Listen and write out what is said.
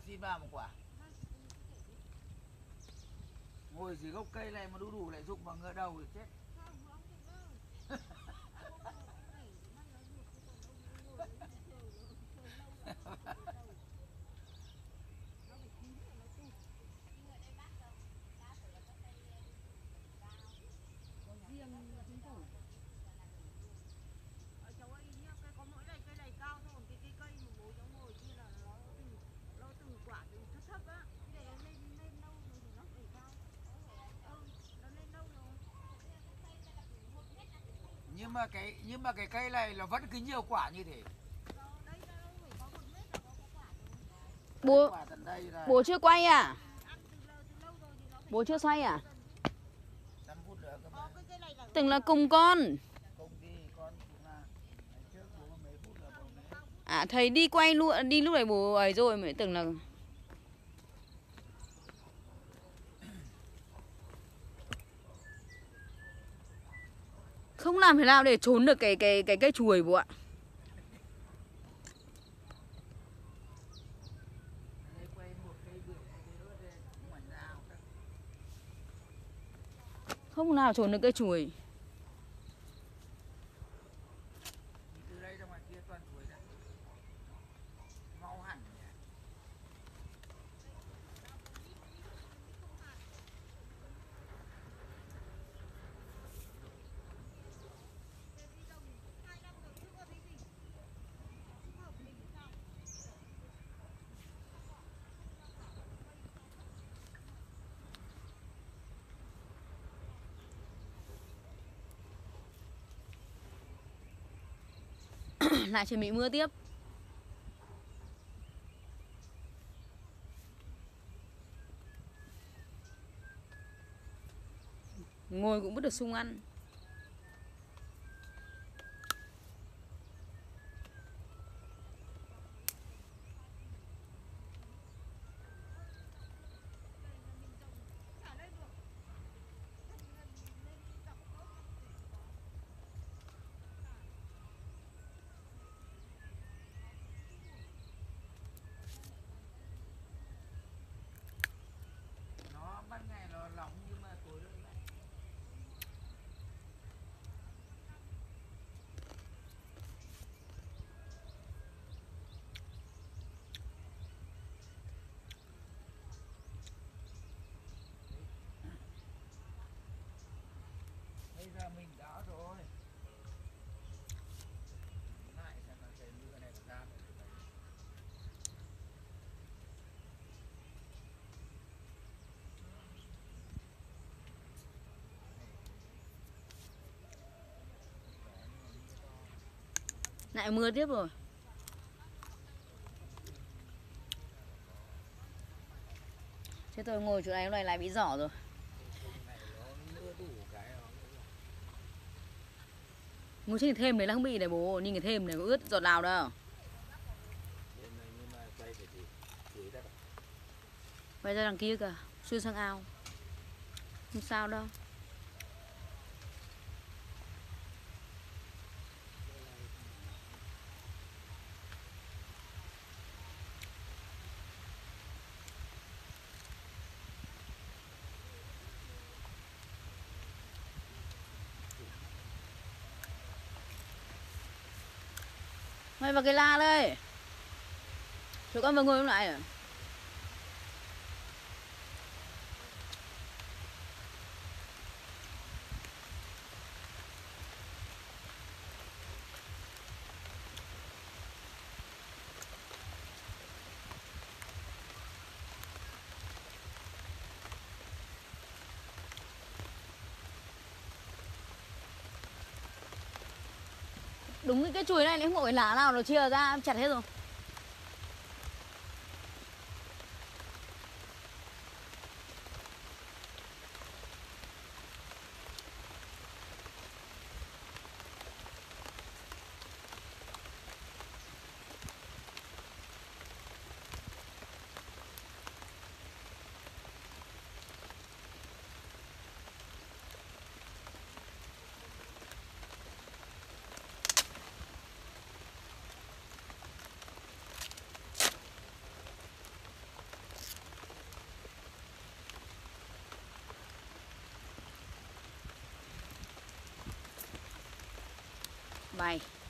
xin ba một quả. Ngồi dưới gốc cây này mà đu đủ lại rụng vào ngựa đầu thì chết Ở cháu ấy nhá, cây có mỗi này cây này cao thôi, còn cái cái cây mà bố cháu ngồi kia là nó từ nó từ quả từ thấp thấp á. Cái này nó lên lên lâu rồi thì nó phải cao. Ừ, nó lên lâu rồi nhưng mà cái nhưng mà cái cây này là vẫn cứ nhiều quả như thế. Bố bố chưa quay à? Bố chưa xoay à? 5 phút nữa cơ mà có cái cây này là Tưởng là cùng con. À thầy đi quay luôn đi lúc này bố ấy rồi mới tưởng là Không làm thế nào để trốn được cái cái cái cây chuối bố ạ. Không nào trốn được cây chuối. Lại chuẩn bị mưa tiếp. Ngồi cũng bất được sung ăn. nó ban ngày nó nóng nhưng mà tối nó lạnh bây giờ mình đã rồi lại xem là cái mưa này nó ra được cái này. Lại mưa tiếp rồi. Thế tôi ngồi chỗ này này lại bị giỏ rồi. Ngồi trên thêm này là không bị này bố, nhìn cái thêm này có ướt giọt nào đâu. Ra Quay ra đằng kia kìa, xuyên sang ao. Không sao đâu. Mày vào cái la đây. Chỗ con vào ngồi lúc lại à? Đúng cái, chuối này nếu không có lá nào nó chia ra chặt hết rồi. Bye